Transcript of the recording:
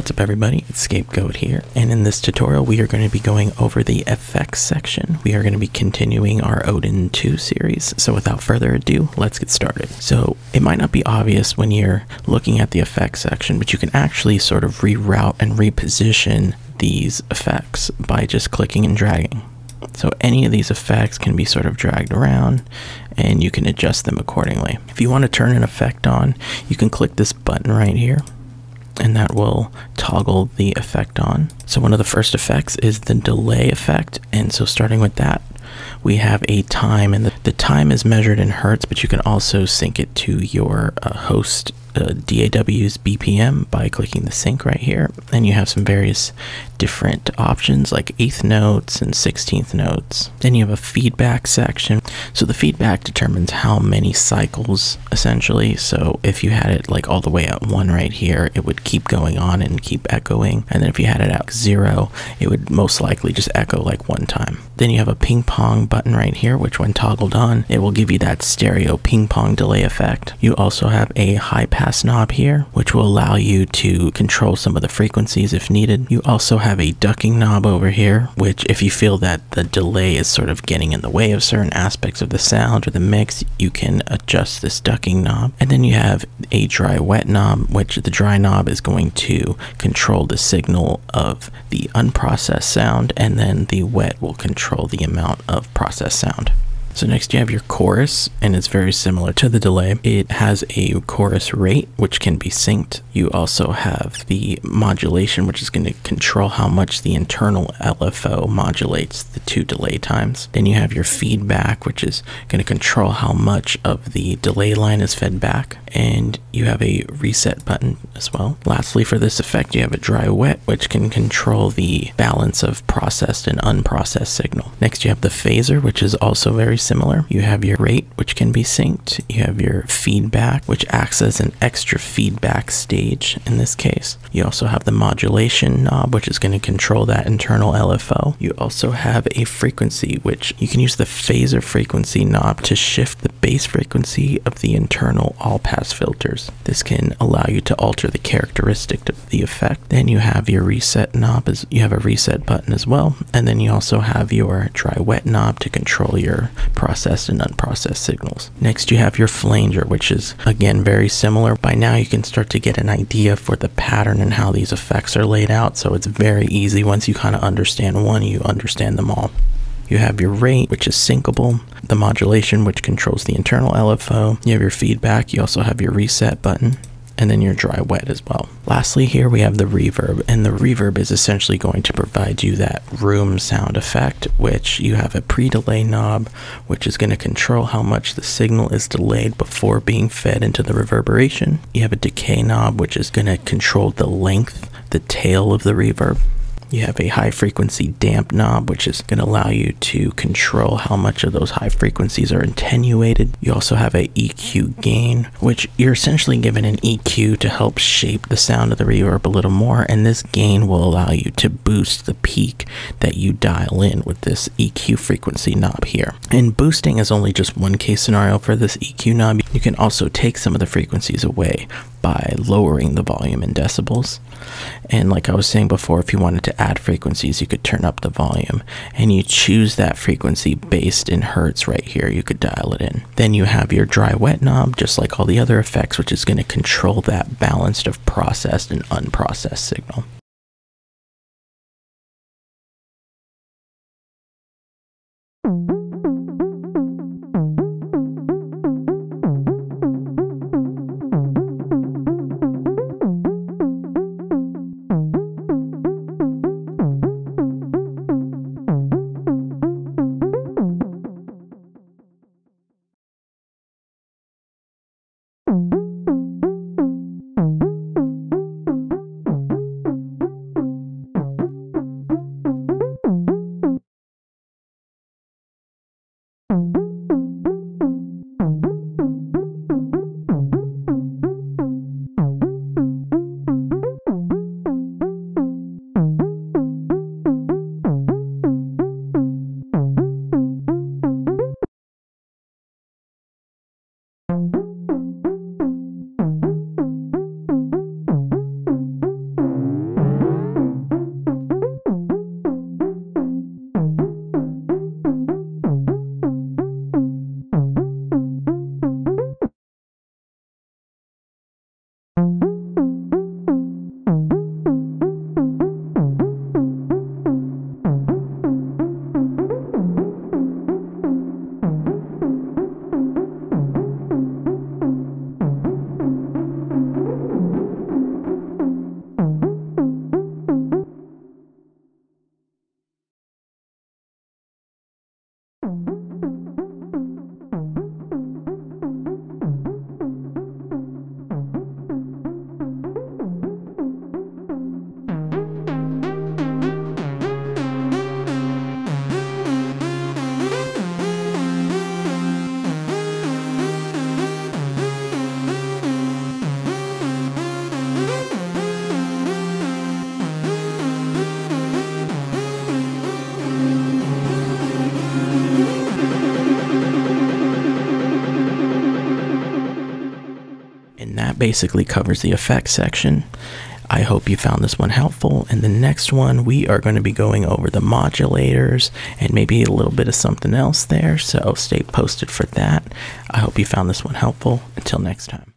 What's up everybody, it's Skapegoht here, and in this tutorial we are going to be going over the effects section. We are going to be continuing our Odin 2 series, so without further ado, let's get started. So, it might not be obvious when you're looking at the effects section, but you can actually sort of reroute and reposition these effects by just clicking and dragging. So any of these effects can be sort of dragged around and you can adjust them accordingly. If you want to turn an effect on, you can click this button right here and that will toggle the effect on. So one of the first effects is the delay effect. And so starting with that, we have a time and the, the time is measured in hertz, but you can also sync it to your uh, host uh, DAW's BPM by clicking the sync right here. And you have some various different options like eighth notes and 16th notes. Then you have a feedback section. So the feedback determines how many cycles essentially. So if you had it like all the way at one right here, it would keep going on and keep echoing. And then if you had it at zero, it would most likely just echo like one time. Then you have a ping pong button right here, which when toggled on, it will give you that stereo ping pong delay effect. You also have a high pass knob here, which will allow you to control some of the frequencies if needed. You also have a ducking knob over here, which if you feel that the delay is sort of getting in the way of certain aspects of the sound or the mix, you can adjust this ducking knob. And then you have a dry wet knob, which the dry knob is going to control the signal of the unprocessed sound, and then the wet will control the amount of processed sound. So next you have your chorus, and it's very similar to the delay. It has a chorus rate, which can be synced. You also have the modulation, which is going to control how much the internal LFO modulates the two delay times. Then you have your feedback, which is going to control how much of the delay line is fed back. And you have a reset button as well. Lastly, for this effect, you have a dry wet, which can control the balance of processed and unprocessed signal. Next, you have the phaser, which is also very similar. You have your rate, which can be synced. You have your feedback, which acts as an extra feedback stage in this case. You also have the modulation knob, which is going to control that internal LFO. You also have a frequency, which you can use the phaser frequency knob to shift the base frequency of the internal all pass filters. This can allow you to alter the characteristic of the effect. Then you have your reset knob, as you have a reset button as well. And then you also have your dry wet knob to control your processed and unprocessed signals. Next, you have your flanger, which is again very similar. By now, you can start to get an idea for the pattern and how these effects are laid out. So it's very easy. Once you kind of understand one, you understand them all. You have your rate, which is syncable, the modulation, which controls the internal LFO. You have your feedback. You also have your reset button and then your dry wet as well. Lastly, here we have the reverb, and the reverb is essentially going to provide you that room sound effect, which you have a pre-delay knob, which is going to control how much the signal is delayed before being fed into the reverberation. You have a decay knob, which is going to control the length, the tail of the reverb. You have a high frequency damp knob, which is going to allow you to control how much of those high frequencies are attenuated. You also have a EQ gain, which you're essentially given an EQ to help shape the sound of the reverb a little more. And this gain will allow you to boost the peak that you dial in with this EQ frequency knob here. And boosting is only just one case scenario for this EQ knob. You can also take some of the frequencies away by lowering the volume in decibels. And like I was saying before, if you wanted to add frequencies, you could turn up the volume and you choose that frequency based in hertz right here. You could dial it in. Then you have your dry wet knob, just like all the other effects, which is going to control that balanced of processed and unprocessed signal. Mm-hmm. Basically covers the effects section. I hope you found this one helpful. And the next one, we are going to be going over the modulators and maybe a little bit of something else there. So stay posted for that. I hope you found this one helpful. Until next time.